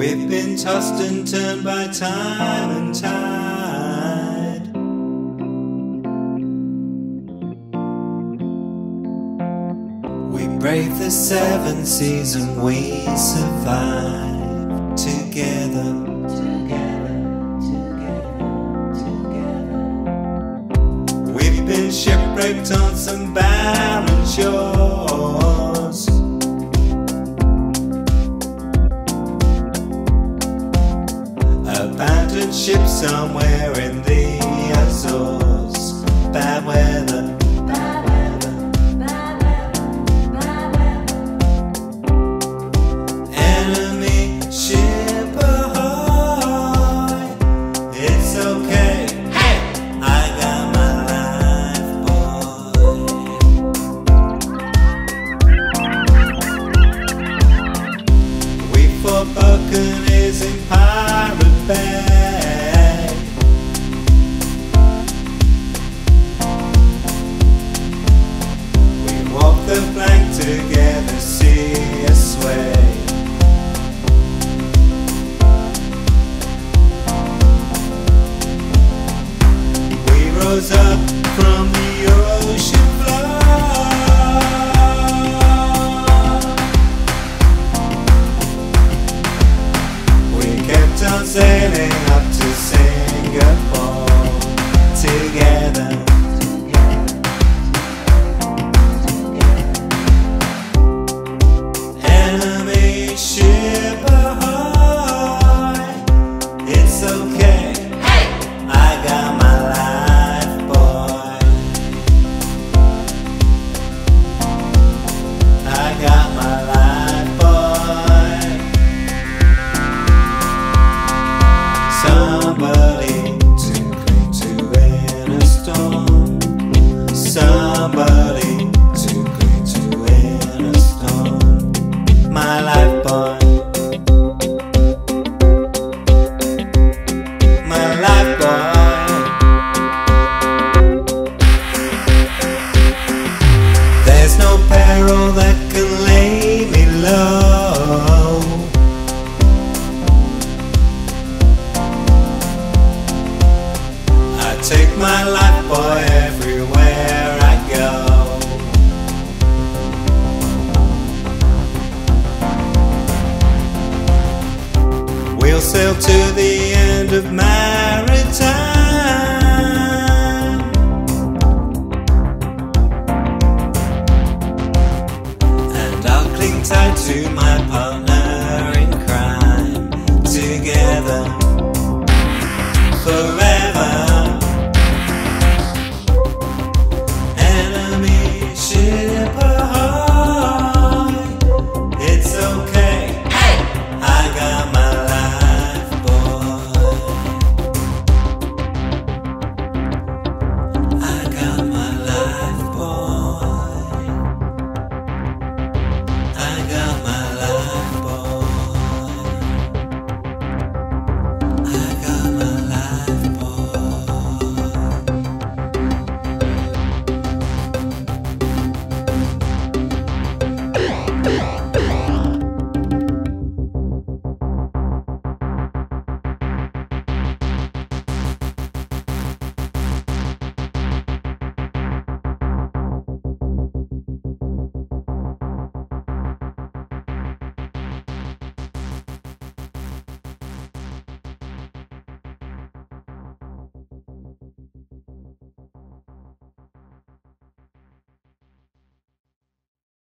We've been tossed and turned by time and tide. We brave the seven seas and we survive together. Together, together, together. We've been shipwrecked on some barren shores. Ship somewhere in the up from the ocean floor. We kept on sailing up to Singapore together. We'll sail to the end of maritime. And I'll cling tight to my